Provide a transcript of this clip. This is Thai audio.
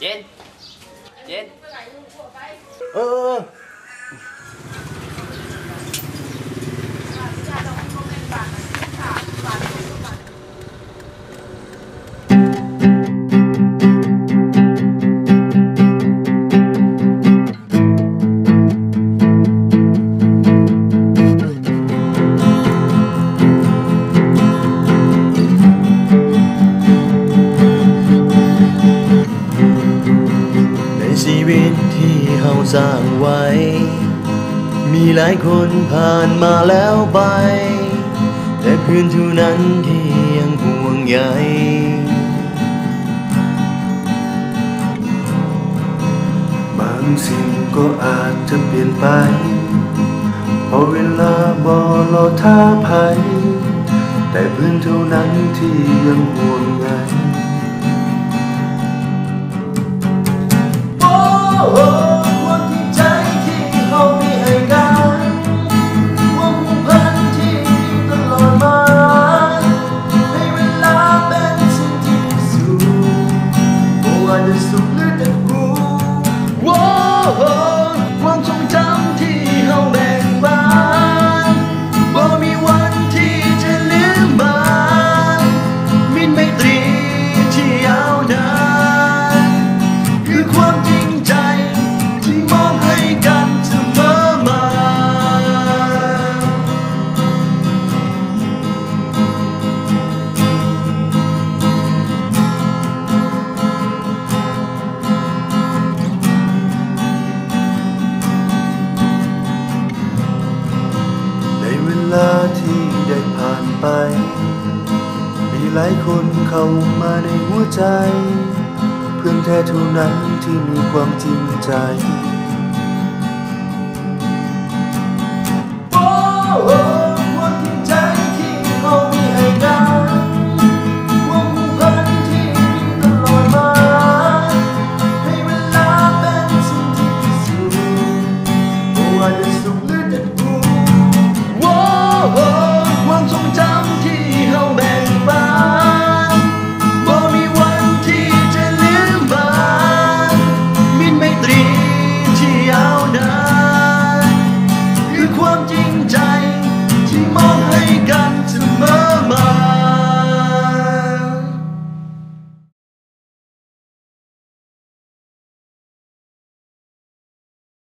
เจน เจน เออ ที่เฮาสร้างไว้ มีหลายคนผ่านมาแล้วไป แต่เพื่อนเท่านั้นที่ยังห่วงใยบางสิ่งก็อาจจะเปลี่ยนไปพราะเวลาบ่รอท่าภัย แต่เพื่อนเท่านั้นที่ยังห่วงใย บ่ ที่ได้ผ่านไป มีหลายคนเข้ามาในหัวใจ เพื่อนแท้เท่านั้นที่มีความจริงใจ